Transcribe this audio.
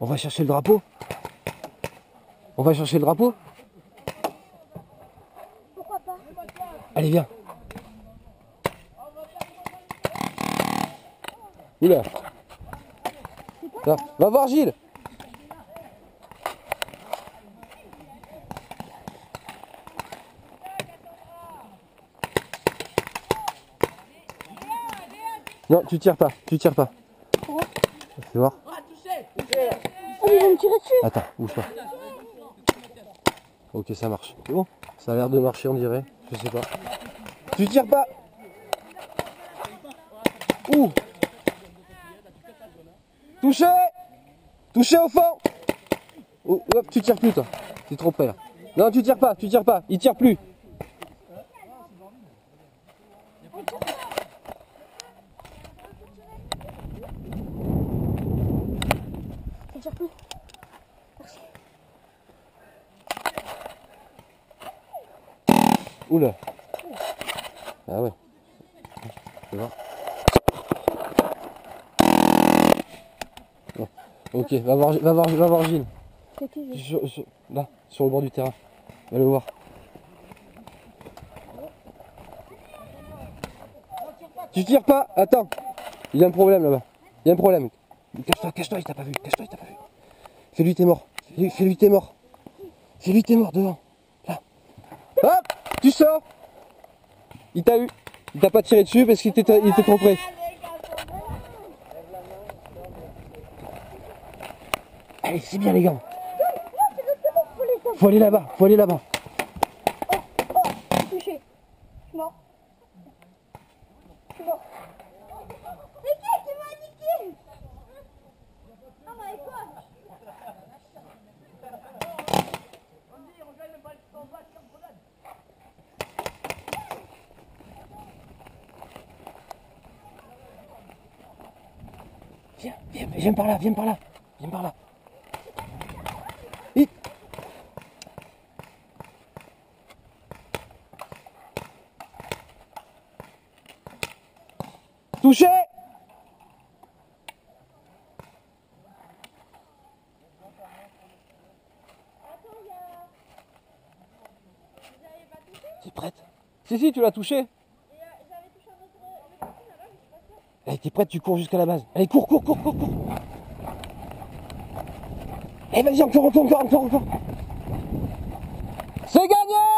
On va chercher le drapeau On va chercher le drapeau Pourquoi pas Allez, viens. Oula. Va, va voir Gilles. Non, tu tires pas, tu tires pas. Fais voir. Oh, me tirer dessus Attends, bouge pas. Ok, ça marche. C'est bon? Ça a l'air de marcher, on dirait. Je sais pas. Tu tires pas Ouh Touché Touché au fond Oh, hop, tu tires plus, toi. T'es trop près, là. Non, tu tires pas, tu tires pas. Il tire plus. Oula. Ah ouais. Tu vois Bon. Ok, va voir, va voir, va voir Gilles. Sur- sur- là, sur le bord du terrain. Va le voir. Tu tires pas Attends. Il y a un problème là-bas. Il y a un problème. Cache-toi, cache-toi, il t'a pas vu. Cache-toi, il t'a pas vu. Fais-lui t'es mort. Fais-lui t'es mort. Fais-lui t'es mort devant. Là. Hop Tu sors Il t'a eu. Il t'a pas tiré dessus parce qu'il était, il était trop près. Allez, c'est bien les gars. Faut aller là-bas, faut aller là-bas. Touché. Je suis mort. Je suis mort. C'est qui qui m'a niqué Non, mais quoi Viens, viens, viens par là, viens par là, viens par là. Vite. Touché T'es prête? Si, si, tu l'as touché. Allez, t'es prête, tu cours jusqu'à la base. Allez, cours, cours, cours, cours, cours. Allez, vas-y, encore, encore, encore, encore, encore. C'est gagné